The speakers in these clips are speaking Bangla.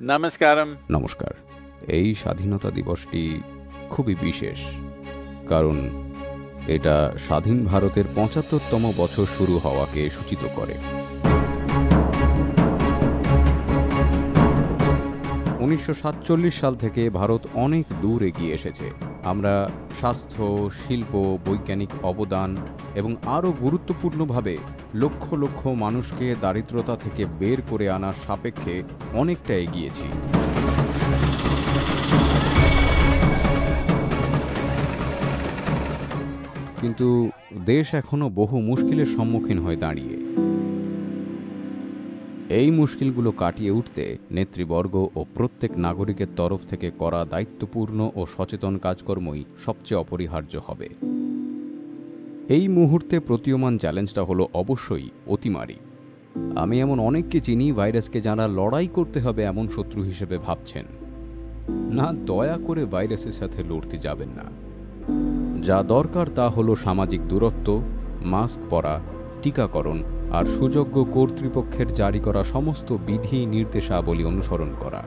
Namaskaram. নমস্কার। এই স্বাধীনতা দিবসটি খুবই বিশেষ, কারণ এটা স্বাধীন ভারতের পঁচাত্তরতম বছর শুরু হওয়াকে সূচিত করে। উনিশশো সাতচল্লিশ সাল থেকে ভারত অনেক দূর এগিয়ে এসেছে। আমরা স্বাস্থ্য, শিল্প, বৈজ্ঞানিক অবদান এবং আরও গুরুত্বপূর্ণভাবে লক্ষ লক্ষ মানুষকে দারিদ্রতা থেকে বের করে আনার সাপেক্ষে অনেকটা এগিয়েছি। কিন্তু দেশ এখনও বহু মুশকিলের সম্মুখীন হয়ে দাঁড়িয়ে। এই মুশকিলগুলো কাটিয়ে উঠতে নেতৃবর্গ ও প্রত্যেক নাগরিকের তরফ থেকে করা দায়িত্বপূর্ণ ও সচেতন কাজকর্মই সবচেয়ে অপরিহার্য হবে। এই মুহূর্তে প্রতীয়মান চ্যালেঞ্জটা হলো অবশ্যই অতিমারি। আমি এমন অনেককে চিনি ভাইরাসকে যারা লড়াই করতে হবে এমন শত্রু হিসেবে ভাবছেন। না, দয়া করে ভাইরাসের সাথে লড়তে যাবেন না। যা দরকার তা হলো সামাজিক দূরত্ব, মাস্ক পরা, টিকাকরণ আর সুযোগ্য কর্তৃপক্ষের জারি করা সমস্ত বিধি, নির্দেশাবলী অনুসরণ করা।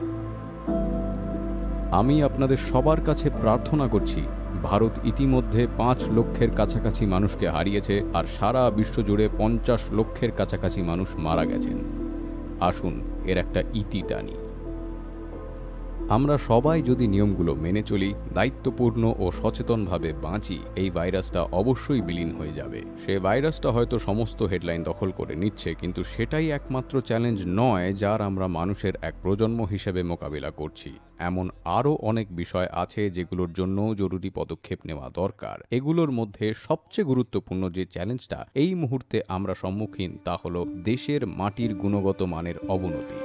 আমি আপনাদের সবার কাছে প্রার্থনা করছি, ভারত ইতিমধ্যে পাঁচ লক্ষের কাছাকাছি মানুষকে হারিয়েছে আর সারা বিশ্বজুড়ে পঞ্চাশ লক্ষের কাছাকাছি মানুষ মারা গেছেন। আসুন, এর একটা ইতি টানি। আমরা সবাই যদি নিয়মগুলো মেনে চলি, দায়িত্বপূর্ণ ও সচেতনভাবে বাঁচি, এই ভাইরাসটা অবশ্যই বিলীন হয়ে যাবে। সে ভাইরাসটা হয়তো সমস্ত হেডলাইন দখল করে নিচ্ছে, কিন্তু সেটাই একমাত্র চ্যালেঞ্জ নয় যার আমরা মানুষের এক প্রজন্ম হিসেবে মোকাবিলা করছি। এমন আরও অনেক বিষয় আছে যেগুলোর জন্য জরুরি পদক্ষেপ নেওয়া দরকার। এগুলোর মধ্যে সবচেয়ে গুরুত্বপূর্ণ যে চ্যালেঞ্জটা এই মুহূর্তে আমরা সম্মুখীন, তা হলো দেশের মাটির গুণগত মানের অবনতি।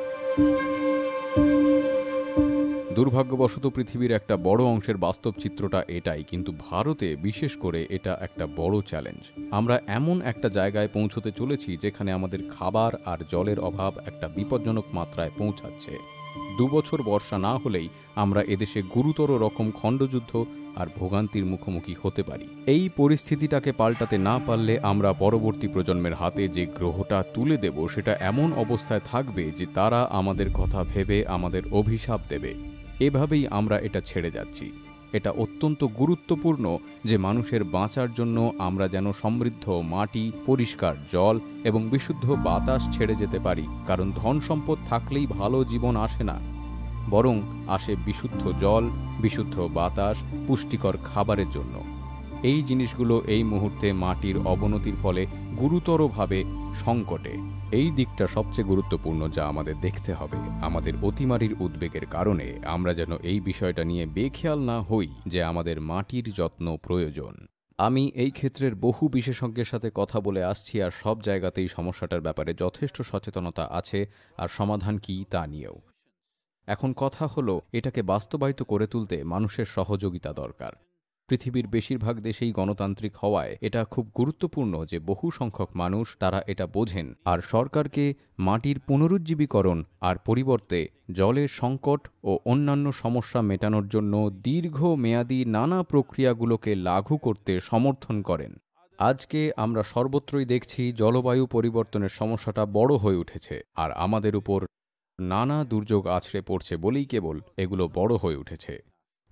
দুর্ভাগ্যবশত পৃথিবীর একটা বড় অংশের বাস্তব চিত্রটা এটাই, কিন্তু ভারতে বিশেষ করে এটা একটা বড় চ্যালেঞ্জ। আমরা এমন একটা জায়গায় পৌঁছতে চলেছি যেখানে আমাদের খাবার আর জলের অভাব একটা বিপজ্জনক মাত্রায় পৌঁছাচ্ছে। দুবছর বর্ষা না হলেই আমরা এদেশে গুরুতর রকম খণ্ডযুদ্ধ আর ভোগান্তির মুখোমুখি হতে পারি। এই পরিস্থিতিটাকে পাল্টাতে না পারলে আমরা পরবর্তী প্রজন্মের হাতে যে গ্রহটা তুলে দেব, সেটা এমন অবস্থায় থাকবে যে তারা আমাদের কথা ভেবে আমাদের অভিশাপ দেবে। এভাবেই আমরা এটা ছেড়ে যাচ্ছি। এটা অত্যন্ত গুরুত্বপূর্ণ যে মানুষের বাঁচার জন্য আমরা যেন সমৃদ্ধ মাটি, পরিষ্কার জল এবং বিশুদ্ধ বাতাস ছেড়ে যেতে পারি, কারণ ধন সম্পদ থাকলেই ভালো জীবন আসে না। বরং আসে বিশুদ্ধ জল, বিশুদ্ধ বাতাস, পুষ্টিকর খাবারের জন্য। এই জিনিসগুলো এই মুহূর্তে মাটির অবনতির ফলে গুরুতরভাবে সংকটে। এই দিকটা সবচেয়ে গুরুত্বপূর্ণ যা আমাদের দেখতে হবে। আমাদের অতিমারির উদ্বেগের কারণে আমরা যেন এই বিষয়টা নিয়ে বেখেয়াল না হই যে আমাদের মাটির যত্ন প্রয়োজন। আমি এই ক্ষেত্রের বহু বিশেষজ্ঞের সাথে কথা বলে আসছি আর সব জায়গাতেই সমস্যাটার ব্যাপারে যথেষ্ট সচেতনতা আছে আর সমাধান কি তা নিয়েও। এখন কথা হলো, এটাকে বাস্তবায়িত করে তুলতে মানুষের সহযোগিতা দরকার। পৃথিবীর বেশিরভাগ দেশেই গণতান্ত্রিক হওয়ায় এটা খুব গুরুত্বপূর্ণ যে বহু সংখ্যক মানুষ তারা এটা বোঝেন। আর সরকারকে মাটির পুনরুজ্জীবীকরণ আর পরিবর্তে জলের সংকট ও অন্যান্য সমস্যা মেটানোর জন্য দীর্ঘ মেয়াদী নানা প্রক্রিয়াগুলোকে লাঘু করতে সমর্থন করেন। আজকে আমরা সর্বত্রই দেখছি জলবায়ু পরিবর্তনের সমস্যাটা বড় হয়ে উঠেছে আর আমাদের উপর নানা দুর্যোগ আছড়ে পড়ছে বলেই কেবল এগুলো বড় হয়ে উঠেছে।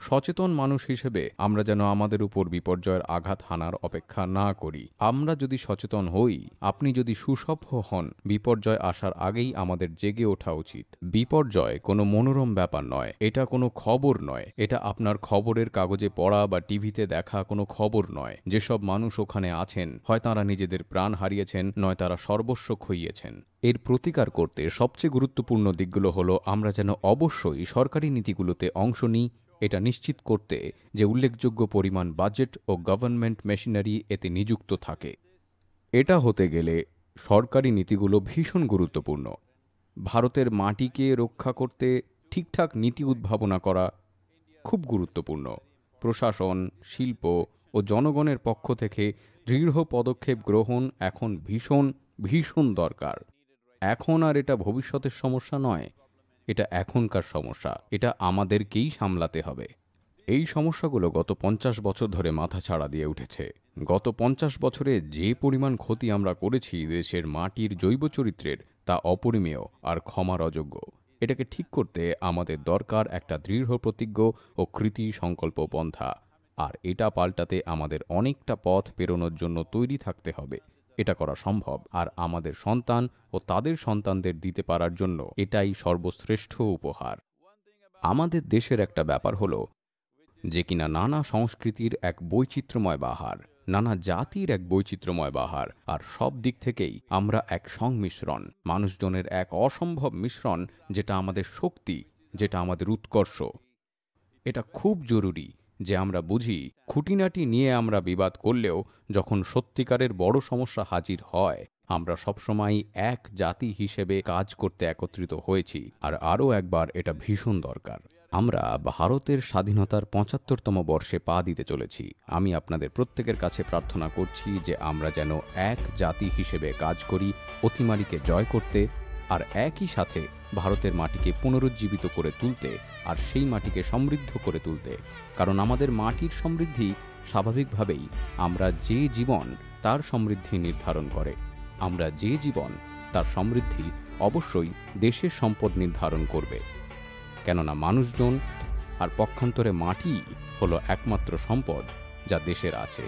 সচেতন মানুষ হিসেবে আমরা যেন আমাদের উপর বিপর্যয়ের আঘাত হানার অপেক্ষা না করি। আমরা যদি সচেতন হই, আপনি যদি সুসভ্য হন, বিপর্যয় আসার আগেই আমাদের জেগে ওঠা উচিত। বিপর্যয় কোনো মনোরম ব্যাপার নয়, এটা কোনো খবর নয়। এটা আপনার খবরের কাগজে পড়া বা টিভিতে দেখা কোনো খবর নয়। যেসব মানুষ ওখানে আছেন, হয় তারা নিজেদের প্রাণ হারিয়েছেন, নয় তারা সর্বস্ব খইয়েছেন। এর প্রতিকার করতে সবচেয়ে গুরুত্বপূর্ণ দিকগুলো হলো আমরা যেন অবশ্যই সরকারি নীতিগুলোতে অংশ নিই এটা নিশ্চিত করতে যে উল্লেখযোগ্য পরিমাণ বাজেট ও গভর্নমেন্ট মেশিনারি এতে নিযুক্ত থাকে। এটা হতে গেলে সরকারি নীতিগুলো ভীষণ গুরুত্বপূর্ণ। ভারতের মাটিকে রক্ষা করতে ঠিকঠাক নীতি উদ্ভাবনা করা খুব গুরুত্বপূর্ণ। প্রশাসন, শিল্প ও জনগণের পক্ষ থেকে দৃঢ় পদক্ষেপ গ্রহণ এখন ভীষণ ভীষণ দরকার। এখন আর এটা ভবিষ্যতের সমস্যা নয় এটা এখনকার সমস্যা, এটা আমাদেরকেই সামলাতে হবে। এই সমস্যাগুলো গত পঞ্চাশ বছর ধরে মাথা ছাড়া দিয়ে উঠেছে। গত পঞ্চাশ বছরে যে পরিমাণ ক্ষতি আমরা করেছি দেশের মাটির জৈব চরিত্রের, তা অপরিমেয় আর ক্ষমার অযোগ্য। এটাকে ঠিক করতে আমাদের দরকার একটা দৃঢ় প্রতিজ্ঞ ও কৃতি সংকল্প পন্থা। আর এটা পাল্টাতে আমাদের অনেকটা পথ পেরোনোর জন্য তৈরি থাকতে হবে। এটা করা সম্ভব। আর আমাদের সন্তান ও তাদের সন্তানদের দিতে পারার জন্য এটাই সর্বশ্রেষ্ঠ উপহার। আমাদের দেশের একটা ব্যাপার হলো যে কিনা নানা সংস্কৃতির এক বৈচিত্র্যময় বাহার, নানা জাতির এক বৈচিত্র্যময় বাহার, আর সব দিক থেকেই আমরা এক সংমিশ্রণ, মানুষজনের এক অসম্ভব মিশ্রণ যেটা আমাদের শক্তি, যেটা আমাদের উৎকর্ষ। এটা খুব জরুরি যে আমরা বুঝি খুঁটিনাটি নিয়ে আমরা বিবাদ করলেও যখন সত্যিকারের বড় সমস্যা হাজির হয়, আমরা সবসময় এক জাতি হিসেবে কাজ করতে একত্রিত হয়েছি। আর আরও একবার এটা ভীষণ দরকার। আমরা ভারতের স্বাধীনতার পঁচাত্তরতম বর্ষে পা দিতে চলেছি। আমি আপনাদের প্রত্যেকের কাছে প্রার্থনা করছি যে আমরা যেন এক জাতি হিসেবে কাজ করি, অতিমারিকে জয় করতে, আর একই সাথে ভারতের মাটিকে পুনরুজ্জীবিত করে তুলতে আর সেই মাটিকে সমৃদ্ধ করে তুলতে। কারণ আমাদের মাটির সমৃদ্ধি স্বাভাবিকভাবেই আমরা যে জীবন তার সমৃদ্ধি নির্ধারণ করে। আমরা যে জীবন তার সমৃদ্ধি অবশ্যই দেশের সম্পদ নির্ধারণ করবে। কেননা মানুষজন আর পক্ষান্তরে মাটি হলো একমাত্র সম্পদ যা দেশের আছে।